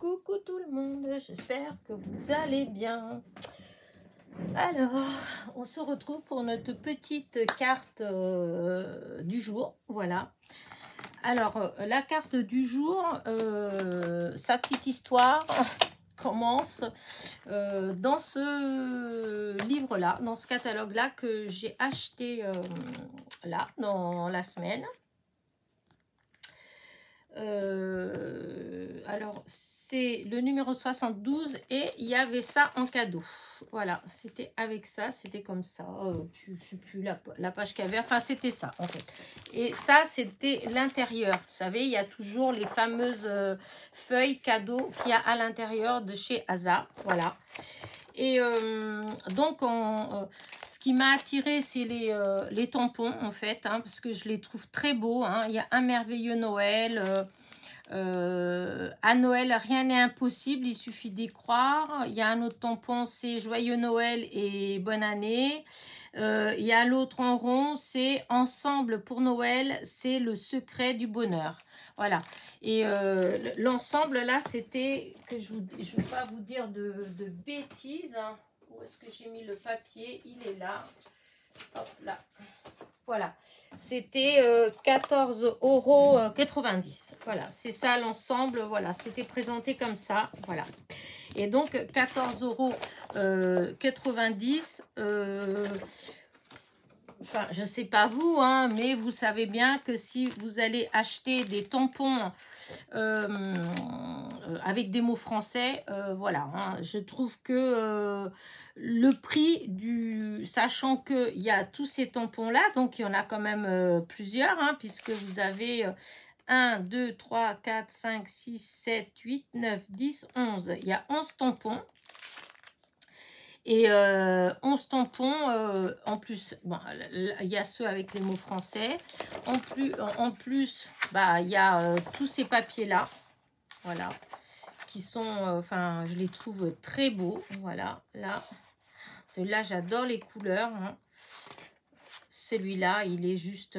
Coucou tout le monde, j'espère que vous allez bien. Alors, on se retrouve pour notre petite carte euh, du jour. Voilà. Alors, euh, la carte du jour, euh, sa petite histoire commence dans ce livre-là, dans ce catalogue-là que j'ai acheté là, dans la semaine. Euh, alors, c'est le numéro 72 et il y avait ça en cadeau. Voilà, c'était avec ça, c'était comme ça. Euh, je ne sais plus la, la page qu'il y avait. Enfin, c'était ça, en fait. Et ça, c'était l'intérieur. Vous savez, il y a toujours les fameuses euh, feuilles cadeaux qu'il y a à l'intérieur de chez Asa. Voilà. Et donc, on, qui m'a attiré, c'est les, euh, les, tampons, en fait, hein, parce que je les trouve très beaux. Hein. Il y a un merveilleux Noël. Euh, euh, à Noël, rien n'est impossible, il suffit d'y croire. Il y a un autre tampon, c'est Joyeux Noël et Bonne année. il y a l'autre en rond, c'est Ensemble pour Noël, c'est le secret du bonheur. Voilà. Et l'ensemble, là, c'était, que je ne vais pas vous dire de, de bêtises, hein est-ce que j'ai mis le papier? Il est là. Hop là. Voilà. C'était 14,90 euh, euros. Voilà, c'est ça l'ensemble. Voilà, c'était présenté comme ça. Voilà. Et donc, 14,90 euros. Euh, euh, enfin, je ne sais pas vous, hein, mais vous savez bien que si vous allez acheter des tampons avec des mots français, voilà, hein, je trouve que le prix du... Sachant qu'il y a tous ces tampons-là, donc il y en a quand même euh, plusieurs, hein, puisque vous avez 1, 2, 3, 4, 5, 6, 7, 8, 9, 10, 11. Il y a 11 tampons. Et euh, 11 tampons, euh, en plus, bon, il y a ceux avec les mots français. En plus, en plus bah, il y a euh, tous ces papiers-là. Voilà qui sont, euh, enfin, je les trouve très beaux. Voilà, là. Celui-là, j'adore les couleurs. Hein. Celui-là, il est juste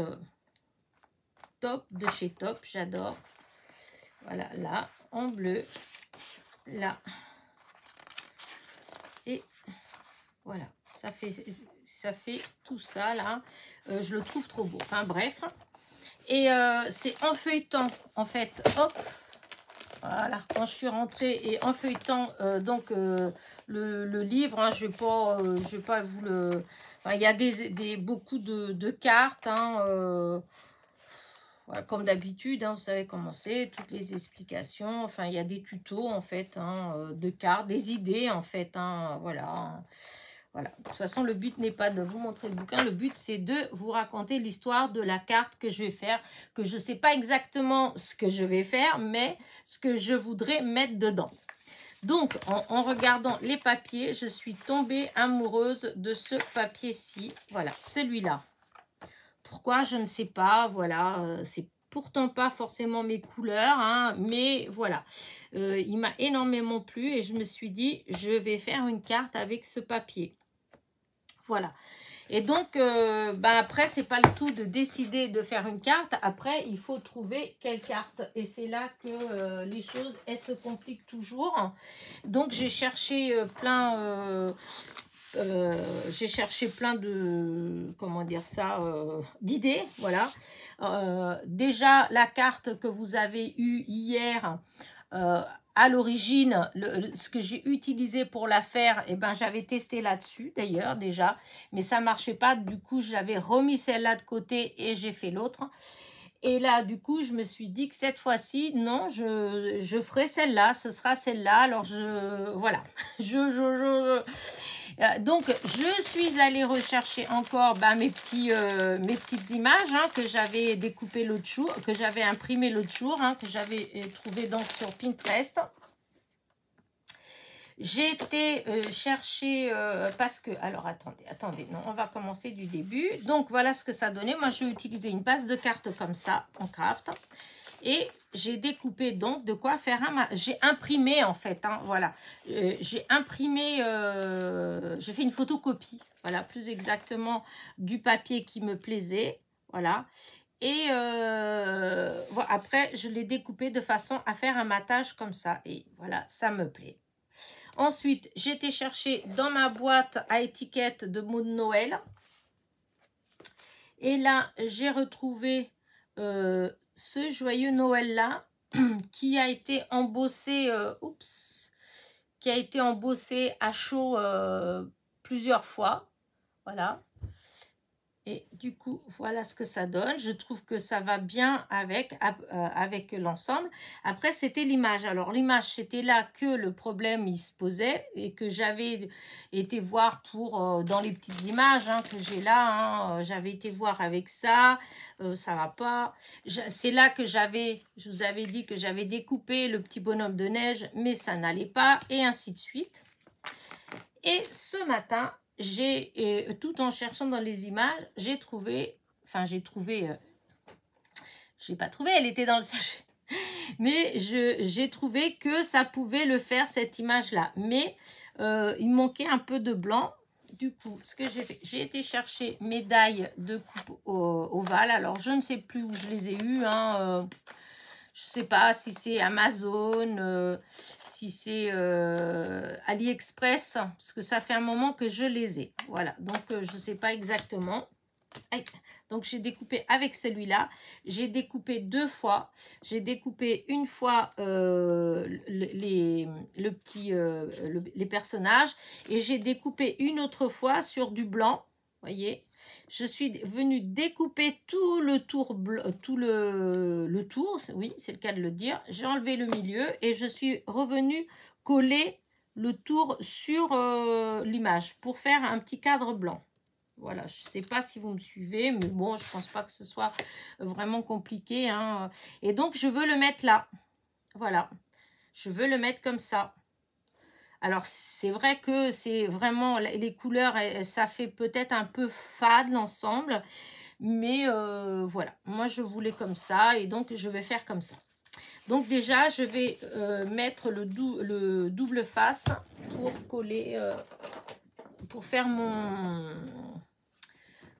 top de chez top. J'adore. Voilà, là, en bleu. Là. Et voilà, ça fait, ça fait tout ça, là. Euh, je le trouve trop beau. Enfin, bref. Et c'est en feuilletant, en fait, hop, voilà, quand je suis rentrée et en feuilletant euh, donc euh, le, livre, hein, je ne vais, pas, euh, vais pas vous le... il y a des, beaucoup de, cartes, hein, comme d'habitude, hein, vous savez comment c'est, toutes les explications, enfin il y a des tutos en fait, de cartes, des idées en fait, voilà. Voilà. De toute façon, le but n'est pas de vous montrer le bouquin. Le but, c'est de vous raconter l'histoire de la carte que je vais faire. Que je ne sais pas exactement ce que je vais faire, mais ce que je voudrais mettre dedans. Donc, en, regardant les papiers, je suis tombée amoureuse de ce papier-ci. Voilà, celui-là. Pourquoi? Je ne sais pas. Voilà, euh, c'est pourtant pas forcément mes couleurs, hein, mais voilà. Euh, il m'a énormément plu et je me suis dit, je vais faire une carte avec ce papier. Voilà. Et donc, euh, ben après, c'est pas le tout de décider de faire une carte. Après, il faut trouver quelle carte. Et c'est là que euh, les choses, elles se compliquent toujours. Donc, j'ai cherché euh, plein... j'ai cherché plein de, comment dire ça, d'idées, voilà. déjà, la carte que vous avez eue hier, à l'origine, ce que j'ai utilisé pour la faire, eh ben, j'avais testé là-dessus d'ailleurs déjà, mais ça marchait pas. Du coup, j'avais remis celle-là de côté et j'ai fait l'autre. Et là, du coup, je me suis dit que cette fois-ci, non, je, je ferai celle-là, ce sera celle-là. Alors, je, voilà, je, je, je, donc, je suis allée rechercher encore bah, euh, mes petites images hein, que j'avais découpées l'autre jour, que j'avais imprimées l'autre jour, hein, que j'avais euh, trouvé donc sur Pinterest. J'ai été chercher parce que... Alors, attendez, attendez. Non, on va commencer du début. Donc, voilà ce que ça donnait. Moi, je vais utiliser une base de cartes comme ça en craft. Et j'ai découpé donc de quoi faire un... J'ai imprimé en fait, hein, voilà. Euh, j'ai imprimé, euh, j'ai fait une photocopie, voilà, plus exactement du papier qui me plaisait, voilà. Et euh, après, je l'ai découpé de façon à faire un matage comme ça. Et voilà, ça me plaît. Ensuite, j'ai été chercher dans ma boîte à étiquette de mots de Noël. Et là, j'ai retrouvé ce joyeux Noël-là qui a été embossé, euh, qui a été embossé à chaud euh, plusieurs fois. Voilà. Et du coup, voilà ce que ça donne. Je trouve que ça va bien avec, euh, avec l'ensemble. Après, c'était l'image. Alors, l'image, c'était là que le problème, il se posait et que j'avais été voir pour, euh, dans les petites images hein, que j'ai là, hein, euh, j'avais été voir avec ça, ça va pas. C'est là que j'avais, je vous avais dit que j'avais découpé le petit bonhomme de neige, mais ça n'allait pas, et ainsi de suite. Et ce matin, j'ai, tout en cherchant dans les images, j'ai trouvé, enfin j'ai trouvé, euh, j'ai pas trouvé, elle était dans le sachet, mais j'ai trouvé que ça pouvait le faire cette image-là. Mais euh, il manquait un peu de blanc. Du coup, ce que j'ai fait, j'ai été chercher médailles de coupe ovale. Alors, je ne sais plus où je les ai eues. Hein, euh, je sais pas si c'est Amazon, euh, si c'est euh, AliExpress, parce que ça fait un moment que je les ai. Voilà, donc euh, je ne sais pas exactement. Donc j'ai découpé avec celui-là. J'ai découpé deux fois. J'ai découpé une fois les, le les personnages et j'ai découpé une autre fois sur du blanc voyez je suis venue découper tout le tour tout le, tour oui c'est le cas de le dire j'ai enlevé le milieu et je suis revenue coller le tour sur euh, l'image pour faire un petit cadre blanc voilà, je ne sais pas si vous me suivez, mais bon, je pense pas que ce soit vraiment compliqué. Hein. Et donc, je veux le mettre là. Voilà, je veux le mettre comme ça. Alors, c'est vrai que c'est vraiment, les couleurs, ça fait peut-être un peu fade l'ensemble. Mais euh, voilà, moi je voulais comme ça et donc je vais faire comme ça. Donc déjà, je vais euh, mettre le, le, double face pour coller, euh, pour faire mon,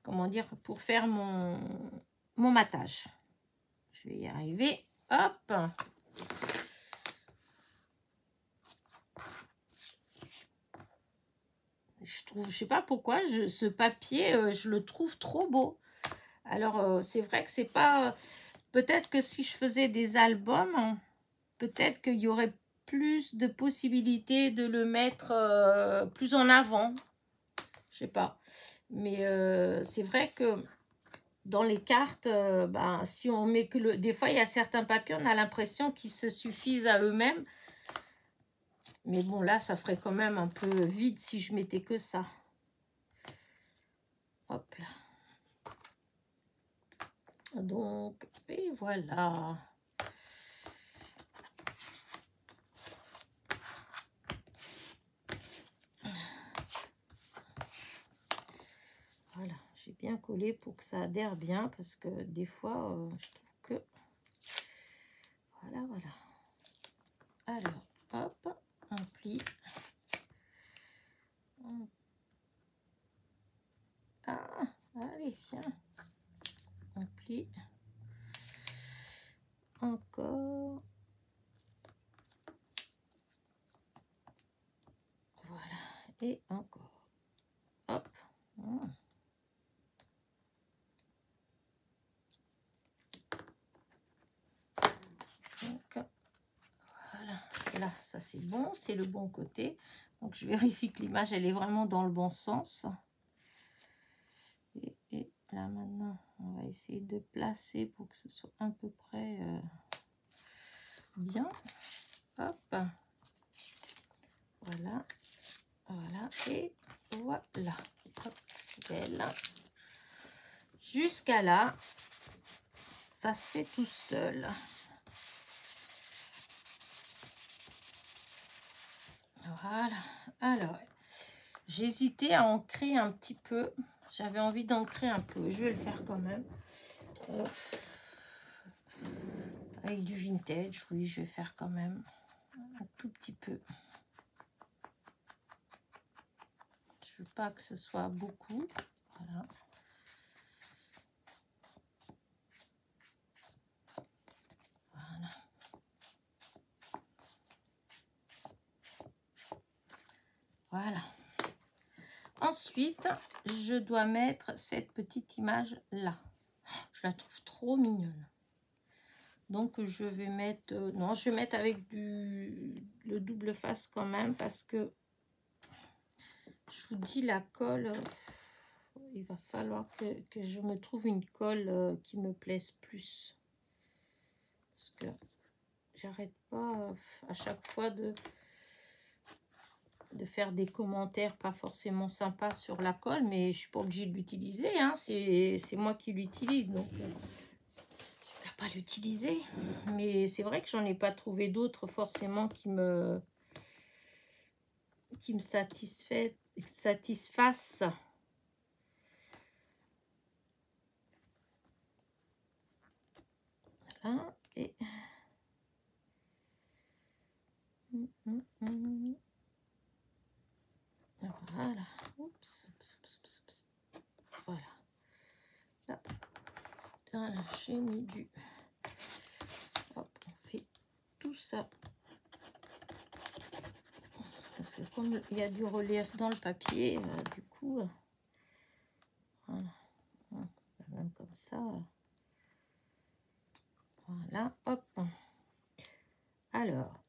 comment dire, pour faire mon, mon matage. Je vais y arriver. Hop je trouve, je sais pas pourquoi, ce papier, euh, je le trouve trop beau. Alors, euh, c'est vrai que c'est pas... Peut-être que si je faisais des albums, peut-être qu'il y aurait plus de possibilités de le mettre euh, plus en avant. Je sais pas. Mais c'est vrai que dans les cartes, ben, si on met que le... Des fois, il y a certains papiers, on a l'impression qu'ils se suffisent à eux-mêmes. Mais bon, là, ça ferait quand même un peu vide si je mettais que ça. Hop là. Donc, et voilà. Voilà, j'ai bien collé pour que ça adhère bien parce que des fois, euh, je trouve que... Voilà, voilà. Alors, hop un pli. Ah, allez, viens. Un pli. Encore. Voilà. Et encore. Hop. là, ça c'est le bon côté. Donc je vérifie que l'image, elle est vraiment dans le bon sens. Et, là maintenant, on va essayer de placer pour que ce soit à peu près euh, bien. Hop. Voilà. Voilà. Et voilà. Jusqu'à là, ça se fait tout seul. Alors, j'hésitais à ancrer un petit peu. J'avais envie d'ancrer un peu. Je vais le faire quand même. Avec du vintage, oui, je vais faire quand même un tout petit peu. Je veux pas que ce soit beaucoup. Voilà. Voilà. Ensuite, je dois mettre cette petite image là. Je la trouve trop mignonne. Donc, je vais mettre... Euh, non, je vais mettre avec du le double face quand même parce que je vous dis, la colle, euh, il va falloir que, je me trouve une colle euh, qui me plaise plus. Parce que j'arrête pas à chaque fois de de faire des commentaires pas forcément sympas sur la colle, mais je suis pas obligée de l'utiliser, hein. c'est moi qui l'utilise, donc euh, je vais pas l'utiliser. Mais c'est vrai que j'en ai pas trouvé d'autres forcément qui me qui me satisfait, satisfassent. Voilà, et... Hum, hum, hum. Voilà. Voilà. Là, la chemise du... Hop, on fait tout ça. Parce que comme il y a du relief dans le papier, euh, du coup... Euh, voilà. Même comme ça. Voilà, hop. Alors,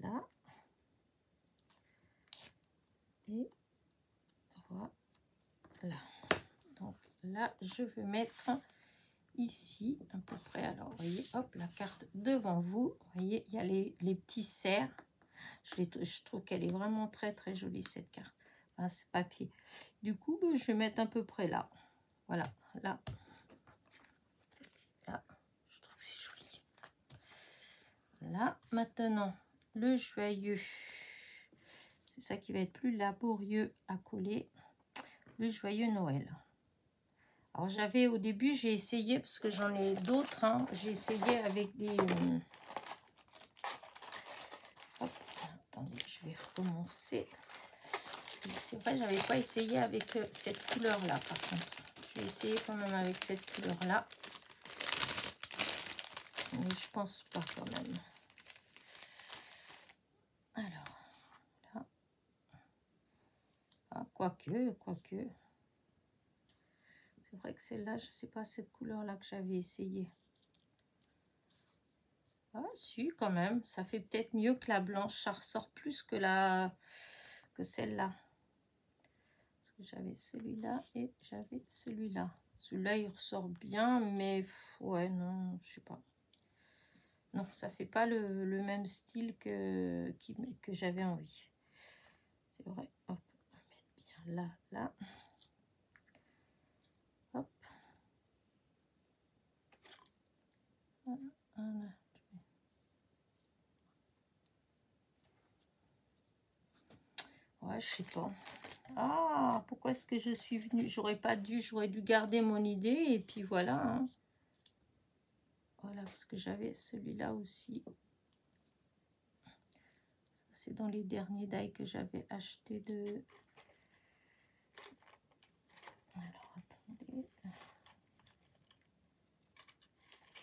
là. Voilà. Donc là, je vais mettre ici à peu près. Alors, vous voyez, hop, la carte devant vous. Vous voyez, il y a les, petits cerfs. Je, je trouve qu'elle est vraiment très, très jolie, cette carte. Enfin, ce papier. Du coup, ben, je vais mettre à peu près là. Voilà, là. Là, je trouve que c'est joli. Là, maintenant, le joyeux. C'est ça qui va être plus laborieux à coller. Le joyeux Noël. Alors j'avais au début, j'ai essayé, parce que j'en ai d'autres, hein. j'ai essayé avec des... attendez, je vais recommencer. C'est vrai, j'avais pas essayé avec euh, cette couleur-là, par contre. Je vais essayer quand même avec cette couleur-là. Mais je pense pas quand même. Quoique, quoique. C'est vrai que celle-là, je sais pas cette couleur-là que j'avais essayé. Ah, si, quand même. Ça fait peut-être mieux que la blanche. Ça ressort plus que la que celle-là. Parce que j'avais celui-là et j'avais celui-là. Celui-là, il ressort bien, mais ouais, non, je sais pas. Non, ça fait pas le, même style que, que j'avais envie. C'est vrai. Là, là. Hop. Ouais, je sais pas. Ah, pourquoi est-ce que je suis venue? J'aurais pas dû, j'aurais dû garder mon idée et puis voilà. Hein. Voilà, parce que j'avais celui-là aussi. C'est dans les derniers die que j'avais acheté de alors, attendez.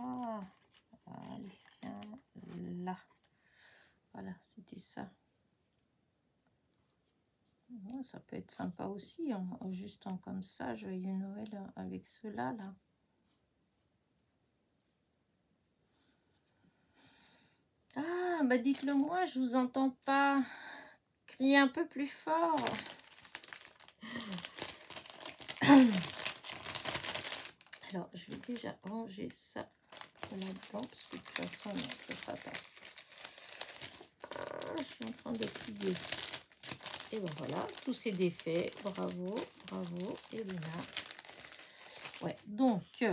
Ah. Voilà, c'était ça. ça peut être sympa aussi, hein, juste en comme ça, joyeux Noël avec cela là. Ah, bah dites-le moi, je vous entends pas. Criez un peu plus fort. Alors, je vais déjà ranger ça là-dedans, parce que de toute façon, ça, ça passe. Ah, je suis en train de plier. Et ben voilà, tout s'est défait. Bravo, bravo, Elena. Ouais, donc,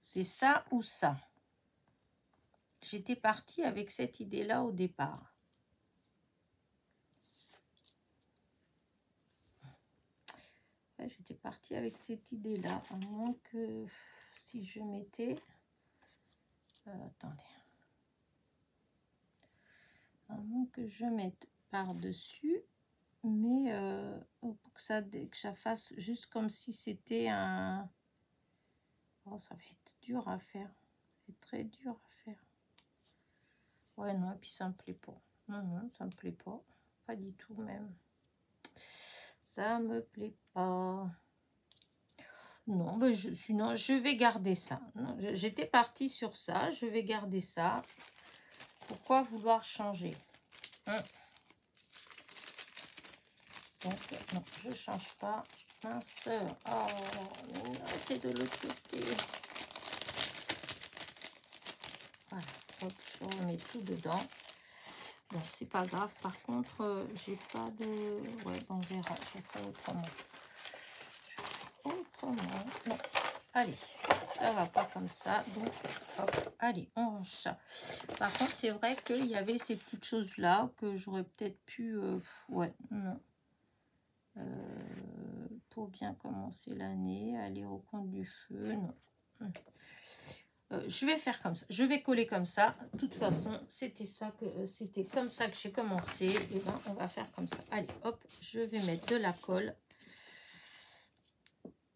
c'est ça ou ça. J'étais partie avec cette idée-là au départ. J'étais partie avec cette idée-là, à moins que si je mettais... Euh, attendez. Que je mette par-dessus, mais euh, pour que ça, que ça fasse juste comme si c'était un... Oh, ça va être dur à faire. Très dur à faire. Ouais, non, et puis ça me plaît pas. Non, non, ça me plaît pas. Pas du tout même. Ça me plaît pas. Non, ben je, sinon, je vais garder ça. J'étais partie sur ça. Je vais garder ça. Pourquoi vouloir changer? Hein? Donc, non, je ne change pas. Mince. Oh, c'est de l'autre côté. Voilà. Hop, je remets tout dedans. Bon, c'est pas grave. Par contre, euh, j'ai pas de... Ouais, on verra. Je ferai autrement. Non. Allez, ça va pas comme ça. Donc, hop, allez, on range ça. Par contre, c'est vrai qu'il y avait ces petites choses-là que j'aurais peut-être pu... Euh, ouais, non. Euh, pour bien commencer l'année, aller au compte du feu, non. Euh, je vais faire comme ça. Je vais coller comme ça. De toute façon, c'était ça que c'était comme ça que j'ai commencé. Et ben, on va faire comme ça. Allez, hop, je vais mettre de la colle.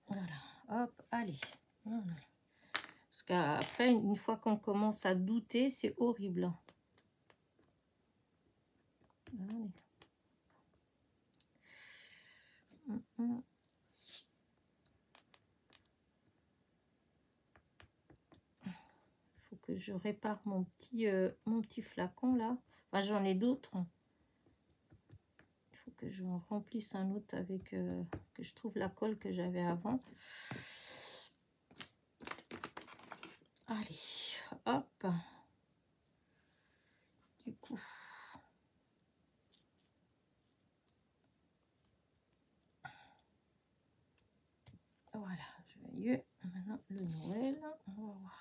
Voilà, hop, allez. Parce qu'après, une fois qu'on commence à douter, c'est horrible. Allez. Hum, hum. je répare mon petit, euh, mon petit flacon là. j'en ai d'autres. Que je remplisse un autre avec euh, que je trouve la colle que j'avais avant. Allez, hop. Du coup. Voilà, joyeux. Maintenant le Noël. On va voir.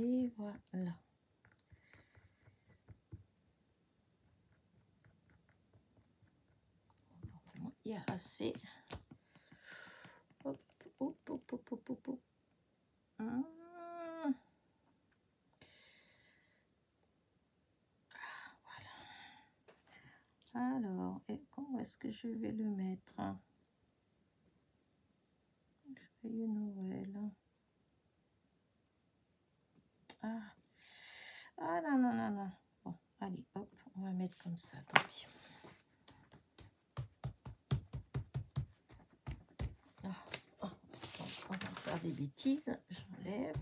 Et voilà. Il y a assez. Hop, hop, hop, hop, hop, hop, hop. Hum. Ah, voilà. Alors, et comment est-ce que je vais le mettre? Joyeux Noël. Ah. ah non, non, non, non. Bon, allez, hop, on va mettre comme ça, tant pis. Ah, oh, on va faire des bêtises, j'enlève.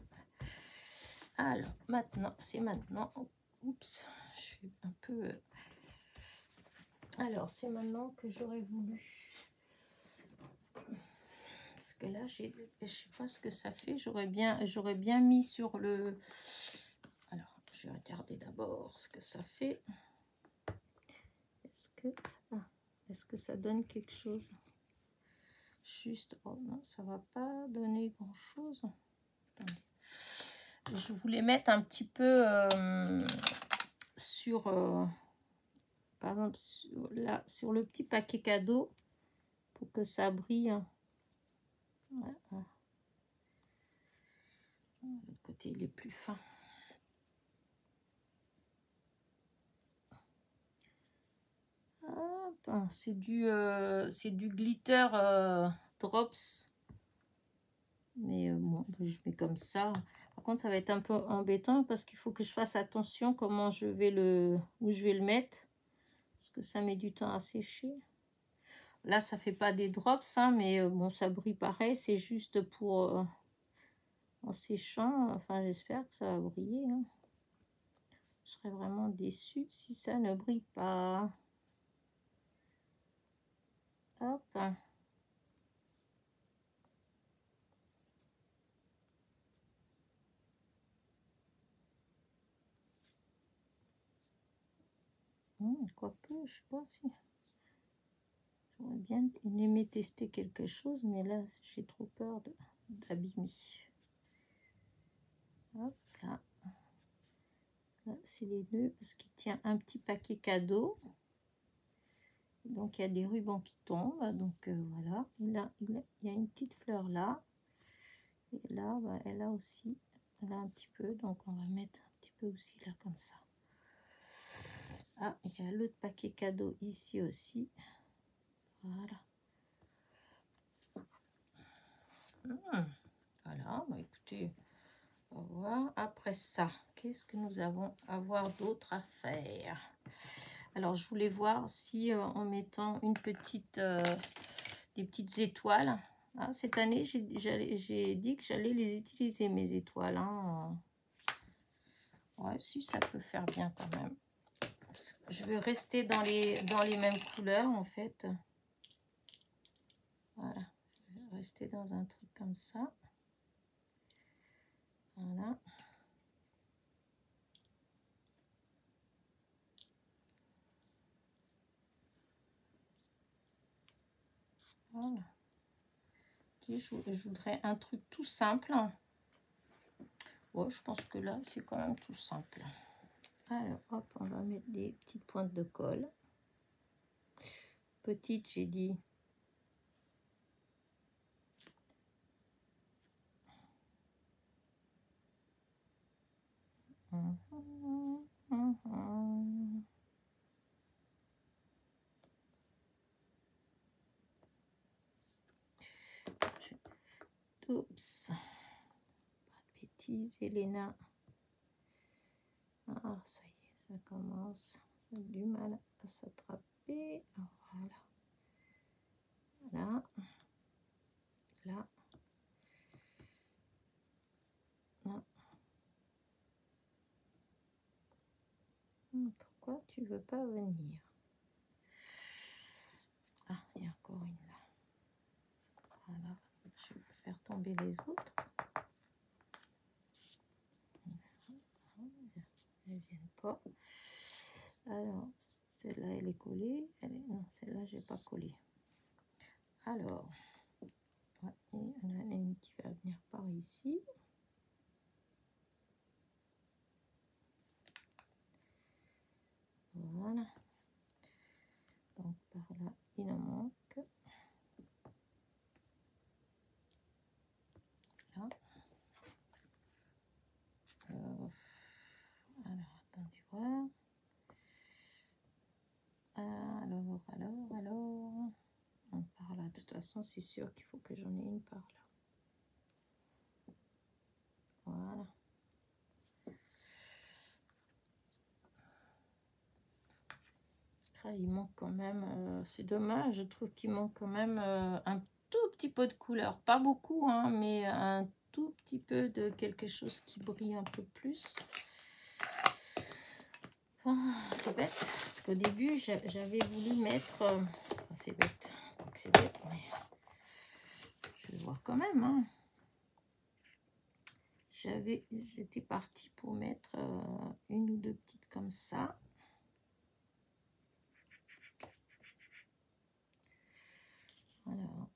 Alors, maintenant, c'est maintenant. Oups, je suis un peu... Euh, alors, c'est maintenant que j'aurais voulu que là, je ne sais pas ce que ça fait. J'aurais bien, bien mis sur le... Alors, je vais regarder d'abord ce que ça fait. Est-ce que, ah, est que ça donne quelque chose? Juste, oh non, ça va pas donner grand-chose. Je voulais mettre un petit peu euh, sur... Euh, par exemple, là, sur le petit paquet cadeau pour que ça brille. L'autre côté, il est plus fin. C'est du, euh, c'est du glitter euh, drops. Mais euh, bon, je mets comme ça. Par contre, ça va être un peu embêtant parce qu'il faut que je fasse attention comment je vais le, où je vais le mettre. Parce que ça met du temps à sécher. Là, ça fait pas des drops, hein, mais euh, bon, ça brille pareil. C'est juste pour... Euh, en séchant, enfin, j'espère que ça va briller. Hein. Je serais vraiment déçue si ça ne brille pas. Hop. Hum, quoique, je sais pas si... Bien aimé tester quelque chose, mais là, j'ai trop peur d'abîmer. Hop là. Là, c'est les nœuds parce qu'il tient un petit paquet cadeau. Donc, il y a des rubans qui tombent. Donc, euh, voilà. là, il, y a une petite fleur là. Et là, bah, elle a aussi, elle a un petit peu. Donc, on va mettre un petit peu aussi là, comme ça. Ah, il y a l'autre paquet cadeau ici aussi. Voilà. Hmm, voilà, bah écoutez, on va voir. Après ça, qu'est-ce que nous avons à voir d'autre à faire? Alors, je voulais voir si euh, en mettant une petite, euh, des petites étoiles, hein, cette année, j'ai dit que j'allais les utiliser, mes étoiles. Hein. Ouais, si, ça peut faire bien quand même. Je vais rester dans les, dans les mêmes couleurs, en fait. Voilà. Je vais rester dans un truc comme ça. Voilà. Voilà. je, voudrais un truc tout simple. Ouais, je pense que là, c'est quand même tout simple. Alors, hop, on va mettre des petites pointes de colle. Petite, j'ai dit. Oups. Pas de bêtises, Elena. Ah, ça y est, ça commence. Ça a du mal à s'attraper. Voilà. Là. Là. Là. Pourquoi tu veux pas venir? Ah, il y a encore une là. Voilà. Je vais faire tomber les autres. elles viennent pas. Alors, celle-là, elle est collée. Elle est... Non, celle-là, j'ai pas collé. Alors, il y en a une qui va venir par ici. Voilà. Donc, par là, il en manque. Là. Alors, alors, alors. par là. De toute façon, c'est sûr qu'il faut que j'en ai une par là. Voilà. Ah, il manque quand même, euh, c'est dommage, je trouve qu'il manque quand même euh, un tout petit peu de couleur. Pas beaucoup, hein, mais un tout petit peu de quelque chose qui brille un peu plus. Oh, c'est bête, parce qu'au début, j'avais voulu mettre... Euh, c'est bête, c'est bête, mais je vais voir quand même. Hein. J'étais partie pour mettre une ou deux petites comme ça. Alors,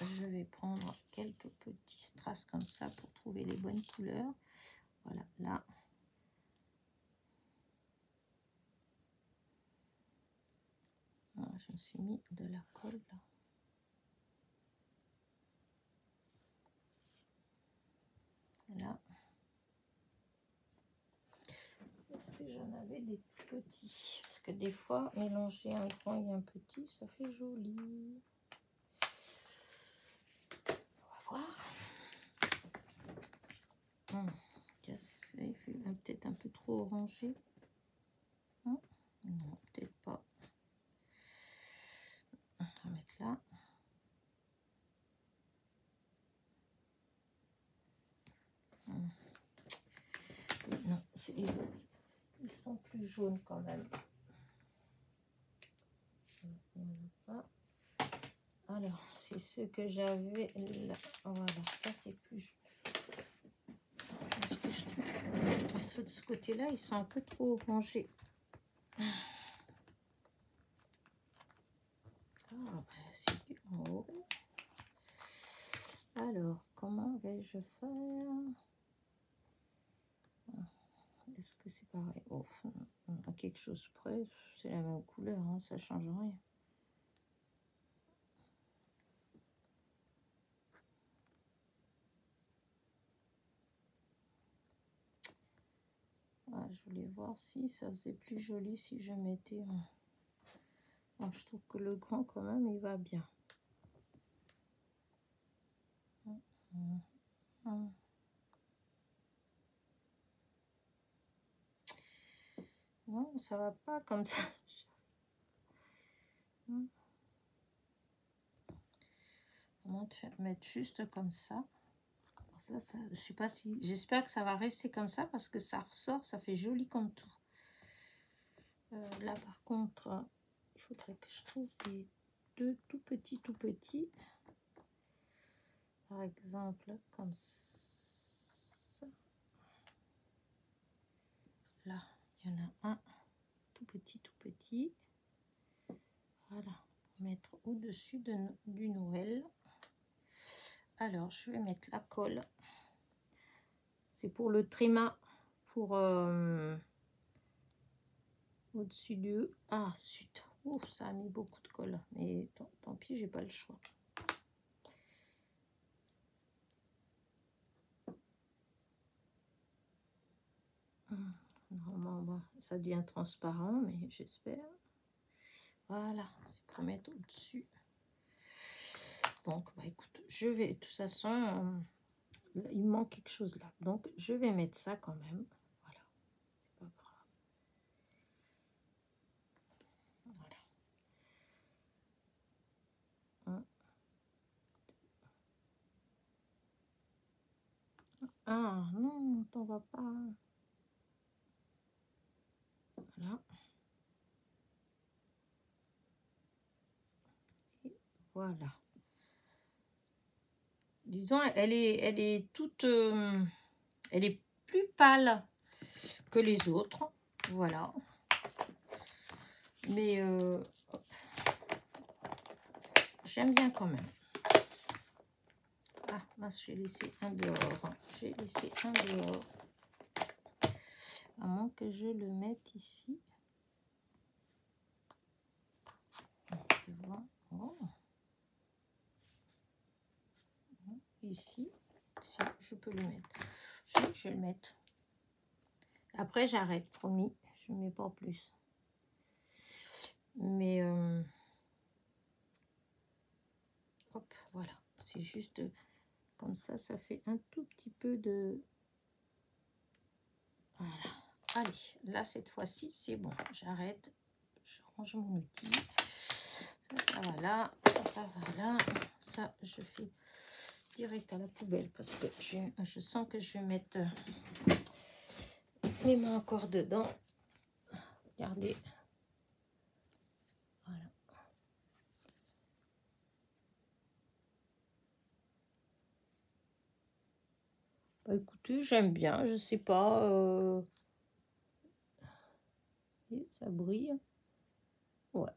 je vais prendre quelques petits strass comme ça pour trouver les bonnes couleurs. Voilà, là. je me suis mis de la colle là. Est-ce que j'en avais des petits? Que des fois, mélanger un grand et un petit, ça fait joli. Hmm. C'est peut-être un peu trop orangé. Hmm. Non, peut-être pas. On va mettre là. Hmm. Non, c'est les autres. Ils sont plus jaunes quand même. Alors, c'est ce que j'avais là. Voilà, ça c'est plus jaune. ceux de ce côté-là, ils sont un peu trop rangés. Ah, bah. Alors, comment vais-je faire? Est-ce que c'est pareil? Oh, À quelque chose près, c'est la même couleur, hein, ça change rien. Je voulais voir si ça faisait plus joli si je mettais... je trouve que le grand, quand même, il va bien. Non, ça va pas comme ça. On va mettre juste comme ça. Ça, je sais pas si. J'espère que ça va rester comme ça parce que ça ressort, ça fait joli comme tout. Euh, là, par contre, il faudrait que je trouve des deux tout petits, tout petits. Par exemple, comme ça. Là, il y en a un tout petit, tout petit. Voilà, mettre au-dessus de, du Noël. Alors, je vais mettre la colle. C'est pour le tréma, pour euh, au-dessus du... Ah, zut. Ouf, ça a mis beaucoup de colle. Mais tant, tant pis, j'ai pas le choix. Normalement, ça devient transparent, mais j'espère. Voilà, c'est pour mettre au-dessus. Donc, bah écoute, je vais, de toute façon, euh, il manque quelque chose là. Donc, je vais mettre ça quand même. Voilà, c'est pas grave. Voilà. Ah non, t'en va pas. Voilà. voilà. Disons, elle est, elle est toute... Euh, elle est plus pâle que les autres. Voilà. Mais euh, j'aime bien quand même. Ah, mince, j'ai laissé un dehors. J'ai laissé un dehors. À moins que je le mette ici. Oh. Ici, si je peux le mettre. Je, vais le mettre. Après, j'arrête, promis. Je ne mets pas plus. Mais, euh, hop, voilà. C'est juste comme ça, ça fait un tout petit peu de... Voilà. Allez, là, cette fois-ci, c'est bon. J'arrête. Je range mon outil. Ça, ça va là. Ça, va là. Ça, je fais direct à la poubelle parce que je, je sens que je vais mettre mes mains encore dedans. Regardez. Voilà. Bah, écoutez, j'aime bien. Je sais pas. Euh, ça brille. Ouais.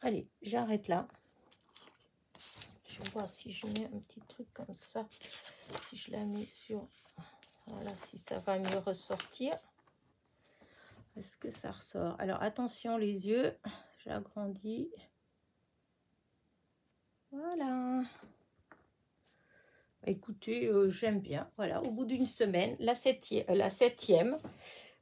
Allez, j'arrête là. Je voir si je mets un petit truc comme ça. Si je la mets sur... Voilà, si ça va mieux ressortir. Est-ce que ça ressort? Alors, attention les yeux. J'agrandis. Voilà. Écoutez, euh, j'aime bien. Voilà, au bout d'une semaine, la septième. La septième.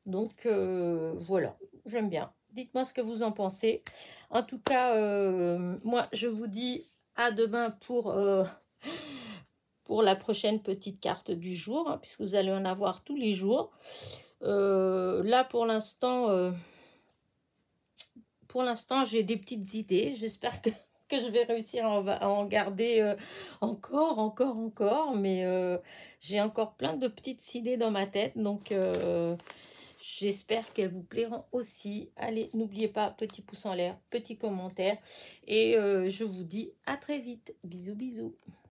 Donc, euh, voilà j'aime bien. Dites-moi ce que vous en pensez. En tout cas, euh, moi, je vous dis à demain pour, euh, pour la prochaine petite carte du jour, hein, puisque vous allez en avoir tous les jours. Euh, là, pour l'instant, pour l'instant, j'ai des petites idées. J'espère que, que, je vais réussir à en, garder encore, encore, encore. Mais j'ai encore plein de petites idées dans ma tête. Donc, J'espère qu'elles vous plairont aussi. Allez, n'oubliez pas, petit pouce en l'air, petit commentaire. Et euh, je vous dis à très vite. Bisous, bisous.